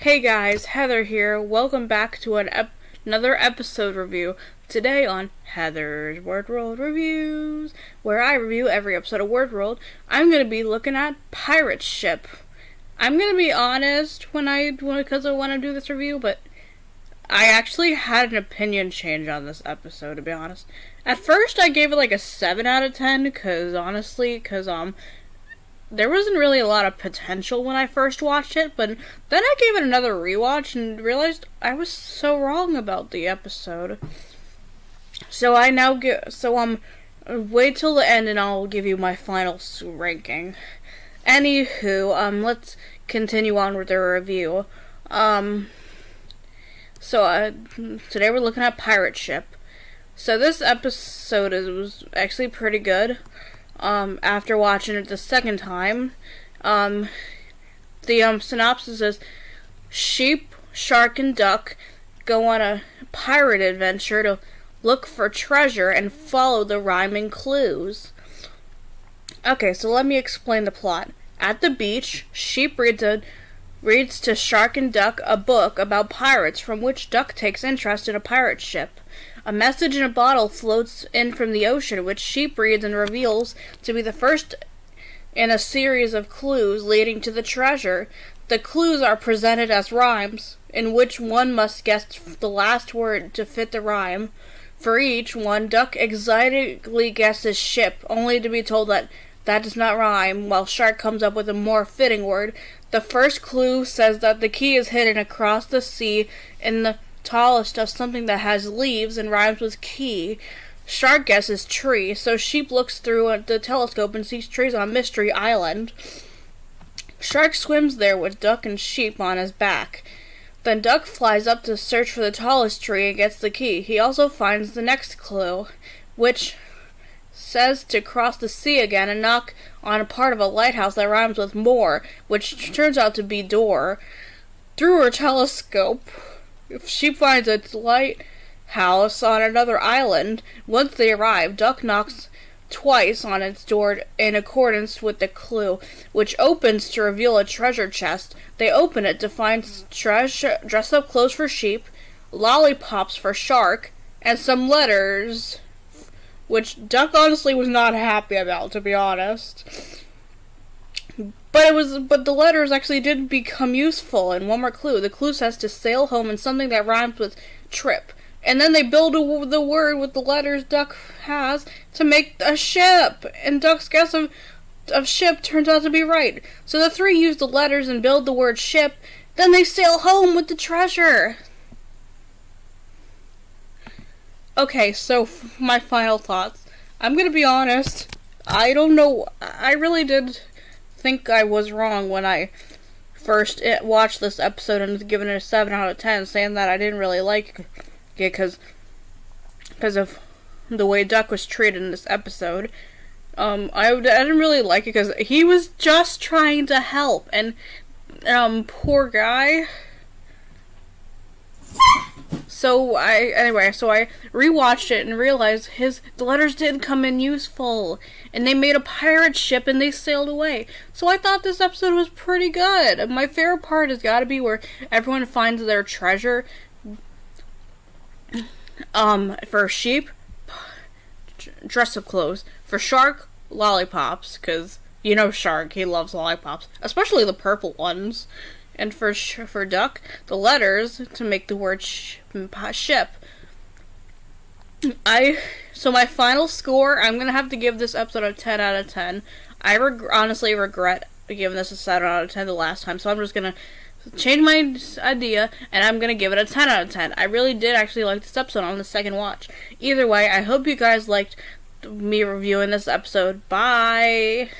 Hey guys, Heather here. Welcome back to an ep- another episode review. Today on Heather's WordWorld Reviews, where I review every episode of WordWorld, I'm going to be looking at Pirate Ship. I'm going to be honest when I because I want to do this review, but I actually had an opinion change on this episode to be honest. At first I gave it like a 7 out of 10 cuz honestly cuz um there wasn't really a lot of potential when I first watched it, but then I gave it another rewatch and realized I was so wrong about the episode. So I now get so um wait till the end and I'll give you my final ranking. Anywho, um let's continue on with the review. Um so uh, today we're looking at Pirate Ship. So this episode is was actually pretty good um, after watching it the second time. Um, the um, synopsis is Sheep, Shark, and Duck go on a pirate adventure to look for treasure and follow the rhyming clues. Okay, so let me explain the plot. At the beach, Sheep reads a reads to Shark and Duck a book about pirates from which Duck takes interest in a pirate ship. A message in a bottle floats in from the ocean, which Sheep reads and reveals to be the first in a series of clues leading to the treasure. The clues are presented as rhymes, in which one must guess the last word to fit the rhyme. For each one, Duck excitedly guesses ship, only to be told that that does not rhyme, while Shark comes up with a more fitting word. The first clue says that the key is hidden across the sea in the tallest of something that has leaves and rhymes with key. Shark guesses tree, so Sheep looks through the telescope and sees trees on Mystery Island. Shark swims there with Duck and Sheep on his back. Then Duck flies up to search for the tallest tree and gets the key. He also finds the next clue, which says to cross the sea again and knock on a part of a lighthouse that rhymes with more, which turns out to be door. Through her telescope, if she finds a lighthouse on another island, once they arrive, Duck knocks twice on its door in accordance with the clue, which opens to reveal a treasure chest. They open it to find treasure, dress up clothes for sheep, lollipops for shark, and some letters, which Duck honestly was not happy about, to be honest. But it was, but the letters actually did become useful. And one more clue: the clue says to sail home in something that rhymes with trip. And then they build a, the word with the letters Duck has to make a ship. And Duck's guess of of ship turns out to be right. So the three use the letters and build the word ship. Then they sail home with the treasure. Okay, so my final thoughts. I'm gonna be honest. I don't know. I really did think I was wrong when I first watched this episode and given it a 7 out of 10, saying that I didn't really like it because because of the way Duck was treated in this episode. Um, I, I didn't really like it because he was just trying to help, and um, poor guy. So I anyway, so I rewatched it and realized his the letters didn't come in useful, and they made a pirate ship and they sailed away. So I thought this episode was pretty good. My favorite part has got to be where everyone finds their treasure. Um, for sheep, dress up clothes. For shark, lollipops, because you know shark, he loves lollipops, especially the purple ones and for sh- for duck, the letters to make the word sh- ship. I so my final score, I'm gonna have to give this episode a 10 out of 10. I reg- honestly regret giving this a 7 out of 10 the last time, so I'm just gonna change my idea and I'm gonna give it a 10 out of 10. I really did actually like this episode on the second watch. Either way, I hope you guys liked me reviewing this episode. Bye.